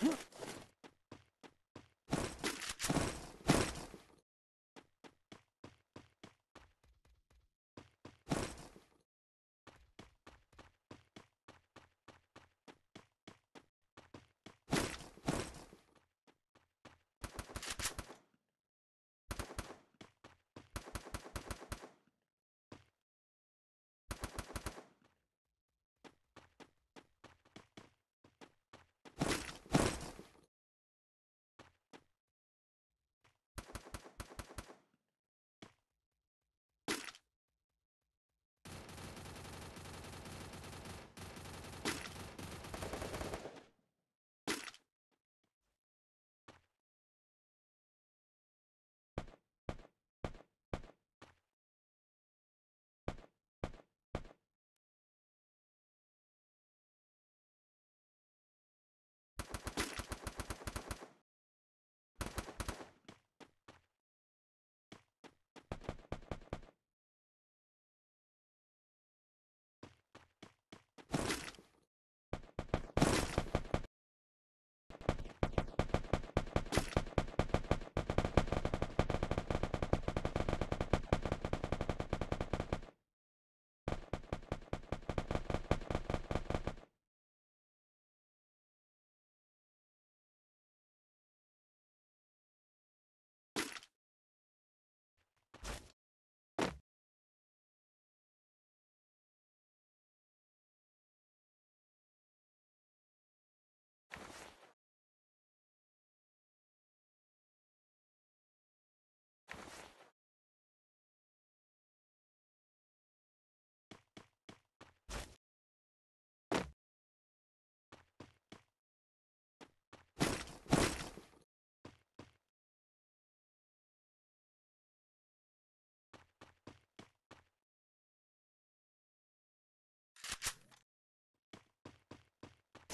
Huh?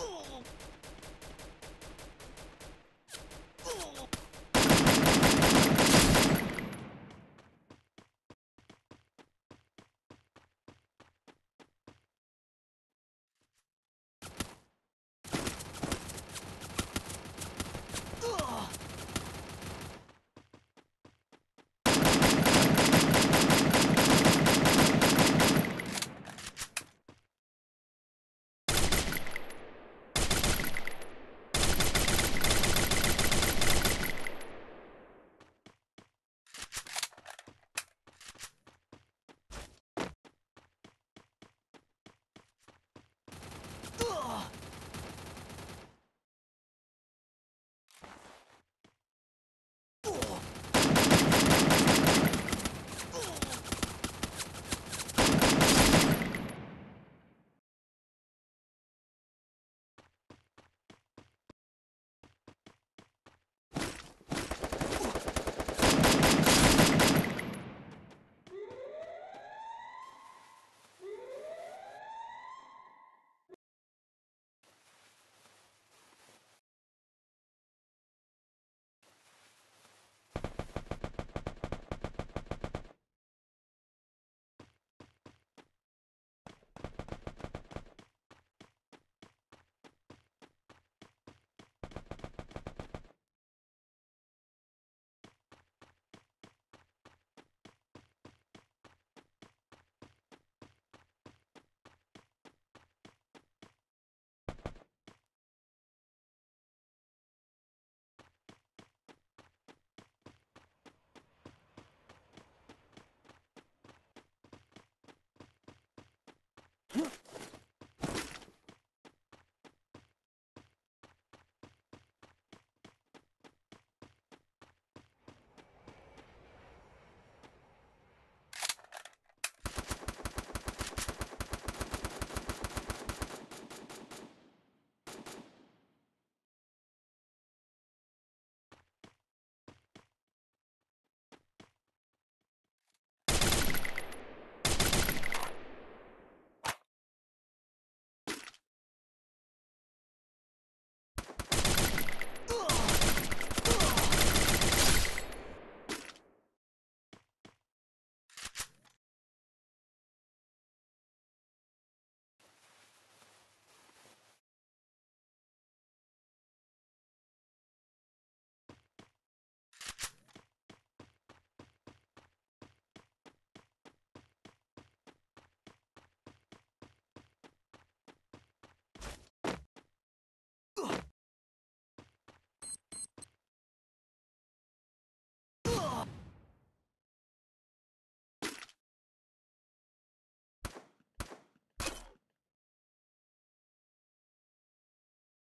Oh!